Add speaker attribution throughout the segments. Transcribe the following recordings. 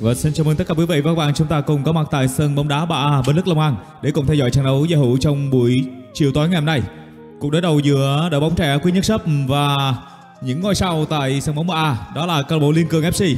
Speaker 1: Và xin chào mừng tất cả quý vị và các bạn chúng ta cùng có mặt tại sân bóng đá 3A Bến Lức Long An để cùng theo dõi trận đấu giao hữu trong buổi chiều tối ngày hôm nay. Cuộc đối đầu giữa đội bóng trẻ Quy Nhất Sấp và những ngôi sao tại sân bóng 3A đó là câu lạc bộ Liên Cường FC.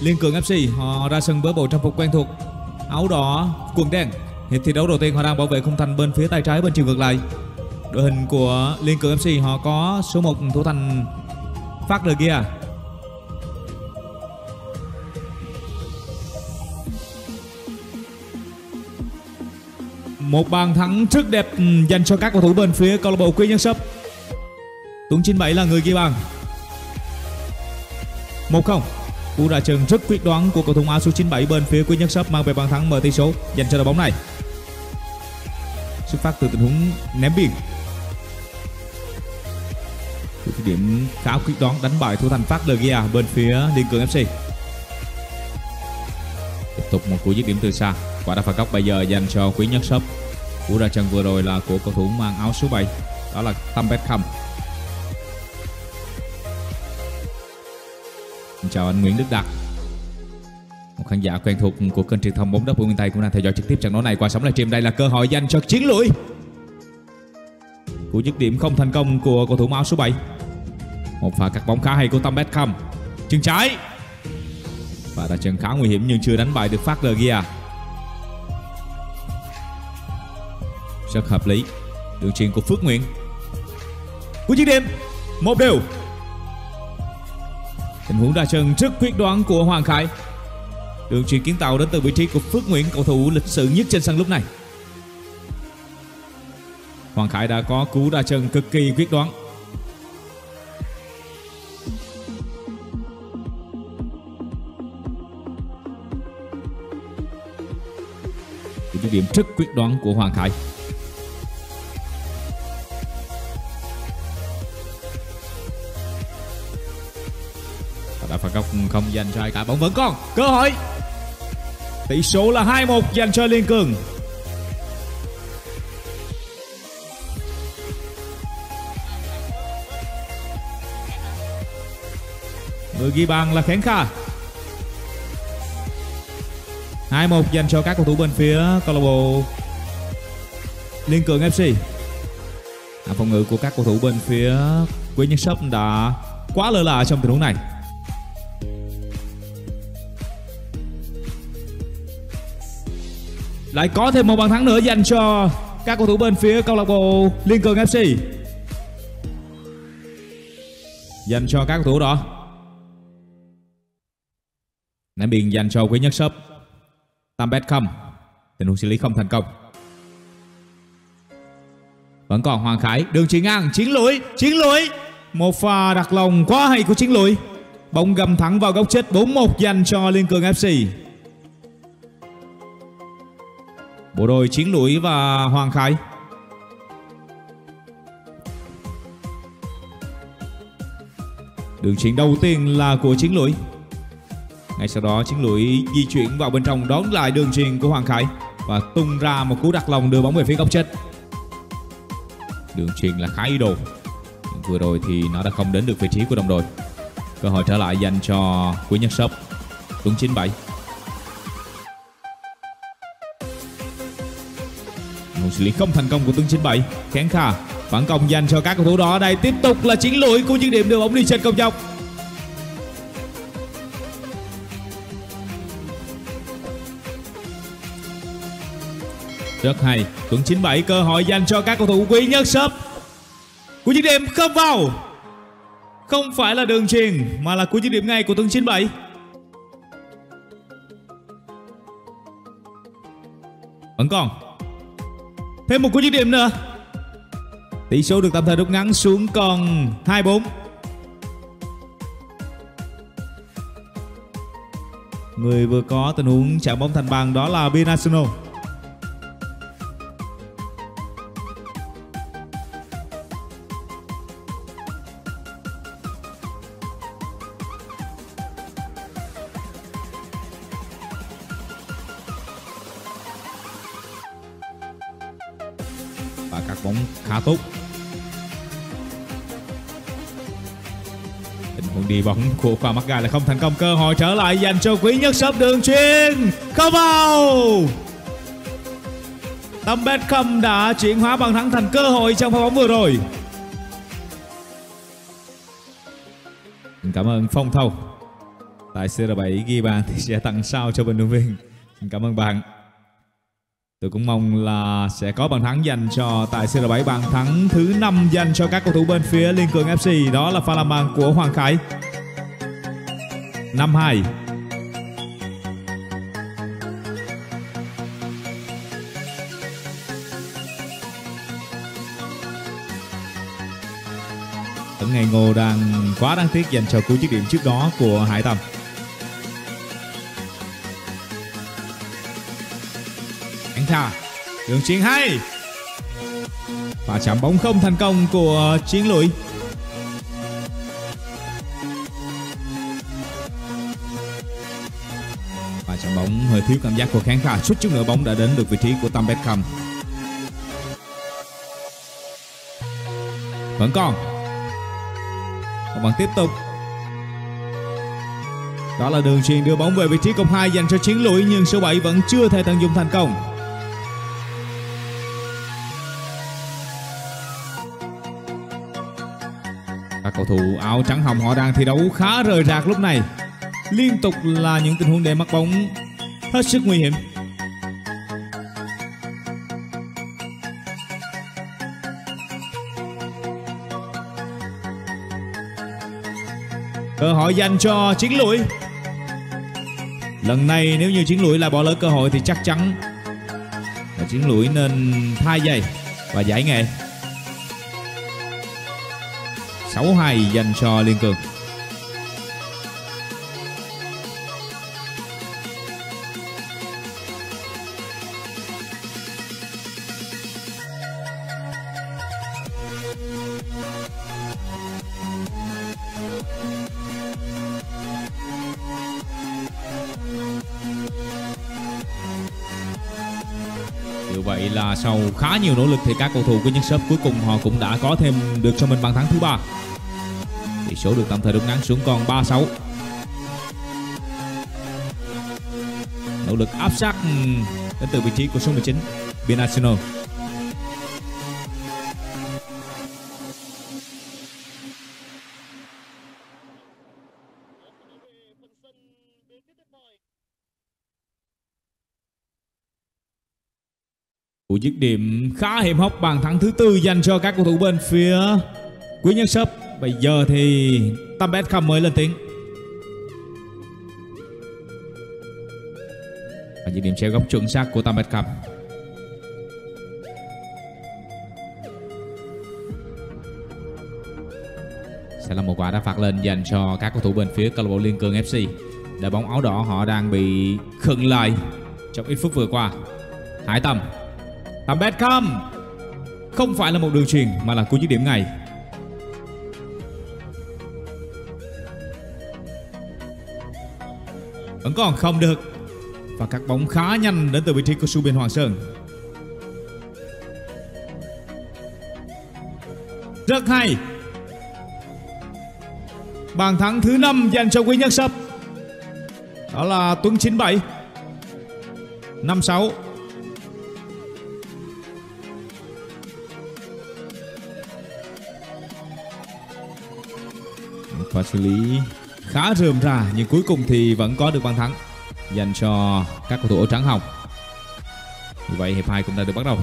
Speaker 1: Liên Cường FC họ ra sân với bộ trang phục quen thuộc, áo đỏ, quần đen. Hiệp thi đấu đầu tiên họ đang bảo vệ khung thành bên phía tay trái bên chiều ngược lại. Đội hình của Liên Cường FC họ có số 1 thủ thành Phát De Gea Một bàn thắng rất đẹp dành cho các cầu thủ bên phía câu lạc bộ Quy Nhơn Sấp. Tuấn 97 là người ghi bàn. 1-0. Cú ra chân rất quyết đoán của cầu thủ áo số 97 bên phía Quy Nhơn Sấp mang về bàn thắng mở tỷ số dành cho đội bóng này. Xuất phát từ tình huống ném biên. Điểm khá quyết đoán đánh bại thủ thành Phát De Gea bên phía Liên Cường FC. Tiếp tục một cú dứt điểm từ xa quả đá phạt góc bây giờ dành cho quý nhất shop cú ra chân vừa rồi là của cầu thủ mang áo số 7 đó là Tam Beckham. Chào anh Nguyễn Đức Đạt. Một khán giả quen thuộc của kênh truyền thông bóng đá của miền Tây cũng đang theo dõi trực tiếp trận đấu này. Qua sóng livestream đây là cơ hội dành cho chiến lũy cú dứt điểm không thành công của cầu thủ áo số 7 một pha cắt bóng khá hay của Tam Beckham. Chân trái. Và ra chân khá nguy hiểm nhưng chưa đánh bại được Phát Gia. Rất hợp lý. Đường truyền của Phước Nguyễn cú chiếc điểm một đều. Tình huống ra chân rất quyết đoán của Hoàng Khải. Đường truyền kiến tạo đến từ vị trí của Phước Nguyễn cầu thủ lịch sử nhất trên sân lúc này. Hoàng Khải đã có cú ra chân cực kỳ quyết đoán. Cú điểm rất quyết đoán của Hoàng Khải. Không dành cho ai cả. Bóng vẫn còn cơ hội. Tỷ số là 2-1 dành cho Liên Cường. Người ghi bàn là Khánh Kha. 2-1 dành cho các cầu thủ bên phía câu lạc bộ Liên Cường FC à, phòng ngự của các cầu thủ bên phía quý Nhân Shop đã quá lơ là trong tình huống này. Lại có thêm một bàn thắng nữa dành cho các cầu thủ bên phía câu lạc bộ Liên Cường FC dành cho các cầu thủ đó. Ném biên dành cho quý nhất shop Tam Beckham tình huống xử lý không thành công. Vẫn còn Hoàng Khải. Đường chuyền ngang. Chiến lũy. Chiến lũy. Một pha đặt lòng quá hay của chiến lũy. Bóng gầm thẳng vào góc chết. 4-1 dành cho Liên Cường FC Bộ đôi Chiến Lũy và Hoàng Khải. Đường chính đầu tiên là của Chiến Lũy. Ngay sau đó, Chiến Lũy di chuyển vào bên trong đón lại đường truyền của Hoàng Khải Và tung ra một cú đặt lòng đưa bóng về phía góc chết. Đường truyền là khá ý đồ. Vừa rồi thì nó đã không đến được vị trí của đồng đội. Cơ hội trở lại dành cho Quý Nhất Sốc. Tuấn 97 một xử lý không thành công của Tuấn 97 Kháng Kha phản công dành cho các cầu thủ đó. Đây tiếp tục là chiến lỗi của những điểm đưa bóng đi trên công dọc. Rất hay, Tuấn 97 cơ hội dành cho các cầu thủ quý nhất sớp của những điểm không vào. Không phải là đường truyền mà là của những điểm ngay của Tuấn 97 vẫn còn. Thêm một cú dứt điểm nữa. Tỷ số được tạm thời rút ngắn xuống còn 2-4 Người vừa có tình huống chạm bóng thành bàn đó là Binacional. Vọng của pha mắc gà là không thành công. Cơ hội trở lại dành cho quý nhất shop đường chuyên không vào. Tâm Beckham đã chuyển hóa bàn thắng thành cơ hội trong pha bóng vừa rồi. Cảm ơn Phong Thâu Tại CR7 ghi bàn thì sẽ tặng sao cho bình luận viên. Cảm ơn bạn. Tôi cũng mong là sẽ có bàn thắng dành cho tại CR7 bàn thắng thứ 5 dành cho các cầu thủ bên phía Liên Cường FC đó là pha làm bàn của Hoàng Khải. 52 Tấn Ngày Ngô đang quá đáng tiếc dành cho cú dứt điểm trước đó của Hải Tâm. Anh Tha, Đường chuyền hay Và chạm bóng không thành công của chiến lũy Và chạm bóng hơi thiếu cảm giác của khán khả Suốt chút nữa bóng đã đến được vị trí của Tam Beckham Vẫn còn Và vẫn tiếp tục đó là đường truyền đưa bóng về vị trí cộng 2 dành cho chiến lũy, nhưng số 7 vẫn chưa thể tận dụng thành công. Các cầu thủ áo trắng hồng họ đang thi đấu khá rời rạc lúc này. Liên tục là những tình huống để mất bóng hết sức nguy hiểm. Cơ hội dành cho chiến lũy. Lần này nếu như chiến lũy là bỏ lỡ cơ hội thì chắc chắn là chiến lũy nên thay giày và giải nghệ. 6-2 dành cho Liên Cường. Vậy là sau khá nhiều nỗ lực thì các cầu thủ của nhân shop cuối cùng họ cũng đã có thêm được cho mình bàn thắng thứ ba. Tỷ số được tạm thời rút ngắn xuống còn 3-6. Nỗ lực áp sát ừ, đến từ vị trí của số 19 Binacional. Cú dứt điểm khá hiểm hóc bàn thắng thứ tư dành cho các cầu thủ bên phía Quý Nhân sấp Bây giờ thì Tam Beckham mới lên tiếng. Và dứt điểm treo góc chuẩn xác của Tam Beckham. Sẽ là một quả đá phạt lên dành cho các cầu thủ bên phía câu lạc bộ Liên Cường FC. Đội bóng áo đỏ họ đang bị khựng lại trong ít phút vừa qua. Hải Tâm Beckham Không? Phải là một đường truyền, mà là cú dứt điểm ngay Vẫn còn không được. Và các bóng khá nhanh đến từ vị trí của Su Biên Hoàng Sơn. Rất hay. Bàn thắng thứ 5 dành cho Quý Nhất Sập Đó là Tuấn 97 56 pha xử lý khá rườm rà, nhưng cuối cùng thì vẫn có được bàn thắng dành cho các cầu thủ áo trắng hồng. Như vậy, hiệp hai cũng đã được bắt đầu.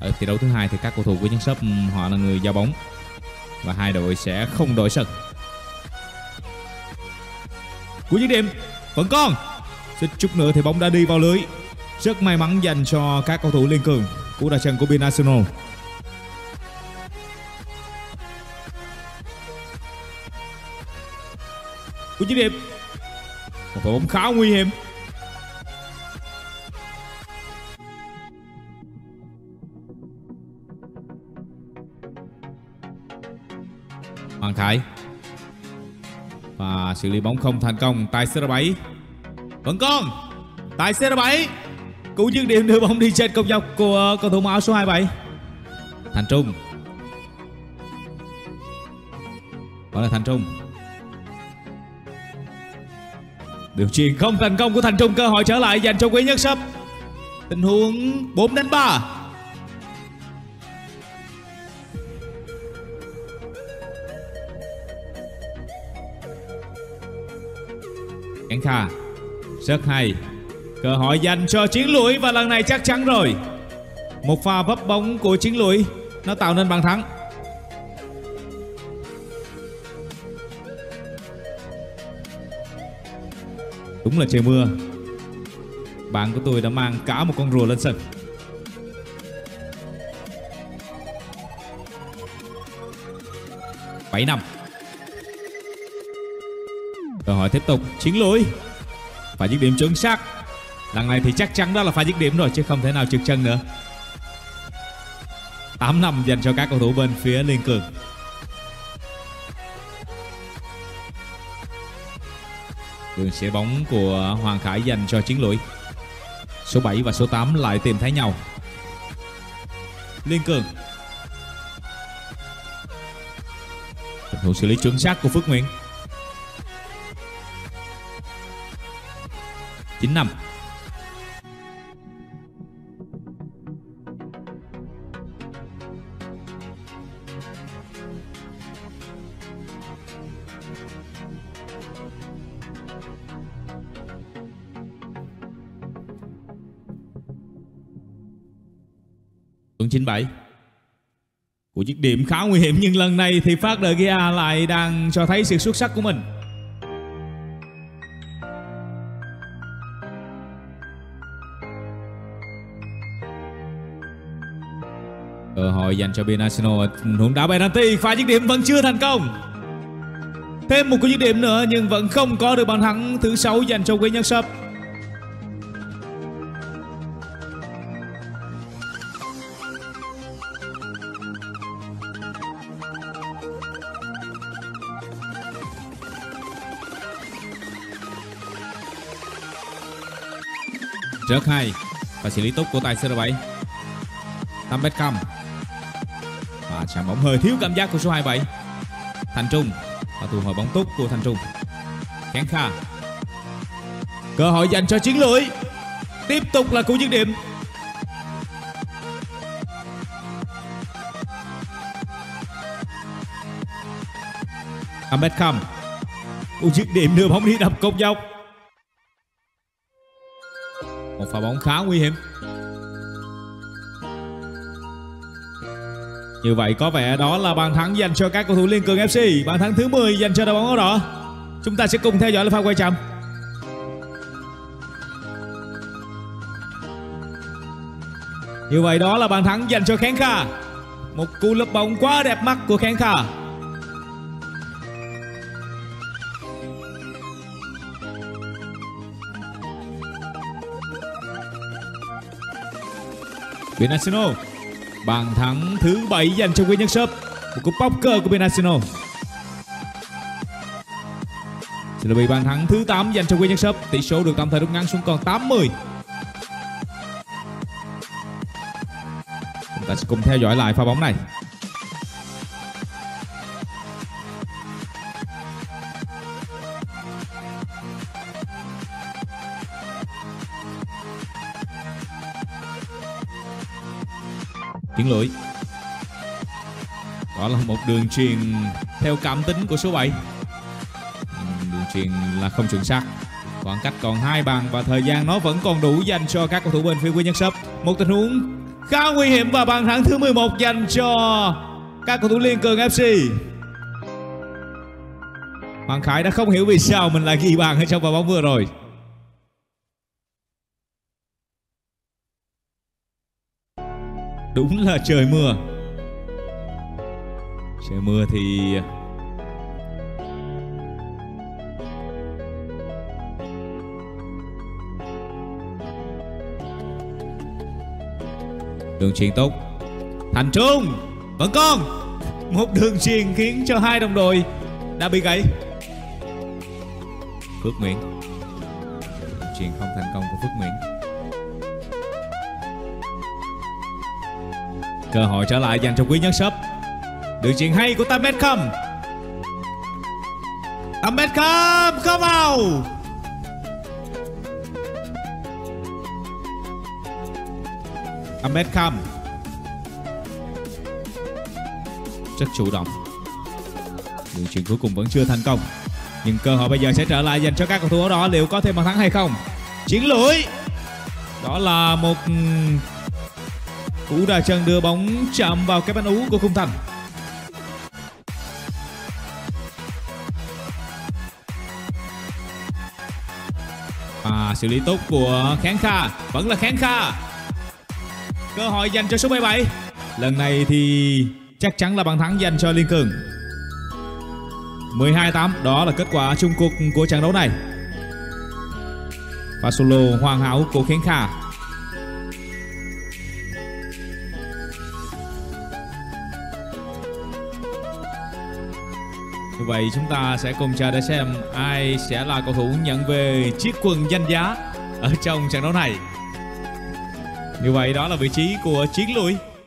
Speaker 1: Ở thi đấu thứ hai thì các cầu thủ của nhân shop họ là người giao bóng và hai đội sẽ không đổi sân. Cuối dứt điểm, vẫn còn. Xích chút nữa thì bóng đã đi vào lưới. Rất may mắn dành cho các cầu thủ liên cường. Cú đá chân của Bin Arsenal Chí điệp. Một quả bóng khá nguy hiểm. Hoàng Thái và xử lý bóng không thành công tại CR7 vẫn còn tại CR7 cú dứt điểm đưa bóng đi trên công dọc của cầu thủ áo số 27 Thành Trung. Đó là Thành Trung. Đường truyền không thành công của Thành Trung cơ hội trở lại, dành cho Quý Nhất Sấp Tình huống 4 đến 3 cảnh Kha, Rất hay. Cơ hội dành cho chiến lũy và lần này chắc chắn rồi. Một pha bấp bóng của chiến lũy, Nó tạo nên bàn thắng. Đúng là trời mưa. Bạn của tôi đã mang cả một con rùa lên sân. Bảy năm. Câu hỏi tiếp tục chiến lùi Phải dứt điểm chuẩn xác. Lần này thì chắc chắn đó là phải dứt điểm rồi, Chứ không thể nào trượt chân nữa. 8 năm dành cho các cầu thủ bên phía Liên Cường. Đường sẽ bóng của Hoàng Khải dành cho chiến lũy. Số 7 và số 8 lại tìm thấy nhau. Liên Cường. Tình huống xử lý chuẩn xác của Phước Nguyễn. 9 năm. Chương 97 Của chiếc điểm khá nguy hiểm nhưng lần này thì Phát De Gea lại đang cho thấy sự xuất sắc của mình. Cơ hội dành cho bên Arsenal hướng đá penalty, pha dứt điểm vẫn chưa thành công. Thêm một cái dứt điểm nữa nhưng vẫn không có được bàn thắng thứ sáu dành cho Quế Nhân sập Rất hai Và xử lý tốt của tài CR7 Tam Beckham Và chạm bóng hơi thiếu cảm giác của số 27 Thành Trung. Và thu hồi bóng tốt của Thành Trung. Kháng Kha. Cơ hội dành cho chiến lưỡi Tiếp tục là cú dứt điểm. Tam Beckham Cú dứt điểm đưa bóng đi đập cột dọc một pha bóng khá nguy hiểm. Như vậy có vẻ đó là bàn thắng dành cho các cầu thủ Liên Cường FC Bàn thắng thứ 10 dành cho đội bóng áo đỏ. Chúng ta sẽ cùng theo dõi là pha quay chậm. Như vậy đó là bàn thắng dành cho Kháng Kha. Một cú lấp bóng quá đẹp mắt của Kháng Kha. Bên Arsenal. Bàn thắng thứ bảy dành cho Quy Nhân Shop một cú poker của bên Arsenal. Sẽ là bị bàn thắng thứ 8 dành cho Quy Nhân Shop tỷ số được tạm thời rút ngắn xuống còn 80 chúng ta sẽ cùng theo dõi lại pha bóng này. Tiến lưỡi. Đó là một đường truyền theo cảm tính của số 7 Đường truyền là không chuẩn xác. Khoảng cách còn hai bàn và thời gian nó vẫn còn đủ dành cho các cầu thủ bên phía Quy Nhân Sấp Một tình huống khá nguy hiểm và bàn thắng thứ 11 dành cho các cầu thủ Liên Cường FC Hoàng Khải đã không hiểu vì sao mình lại ghi bàn ở trong vòng bóng vừa rồi. Đúng là trời mưa. Trời mưa thì Đường truyền tốt Thành Trung, Vẫn còn. Một đường truyền khiến cho hai đồng đội Đã bị gãy. Phước Nguyễn. Đường truyền không thành công của Phước Nguyễn. Cơ hội trở lại dành cho quý nhân shop Được chuyện hay của Tam không Tam không Có vào Tam không Rất chủ động. Đường chuyện cuối cùng vẫn chưa thành công. Nhưng cơ hội bây giờ sẽ trở lại dành cho các cầu thủ đó. Liệu có thêm bàn thắng hay không? Chiến lưỡi Đó là một cú đà chân đưa bóng chạm vào cái bánh ú của khung thành. À, xử lý tốt của kháng kha vẫn là kháng kha. Cơ hội dành cho số 77 lần này thì chắc chắn là bàn thắng dành cho liên cường. 12-8 đó là kết quả chung cuộc của trận đấu này. Và solo hoàn hảo của kháng kha. Vậy chúng ta sẽ cùng chờ để xem ai sẽ là cầu thủ nhận về chiếc quần danh giá ở trong trận đấu này. Như vậy đó là vị trí của chiến lùi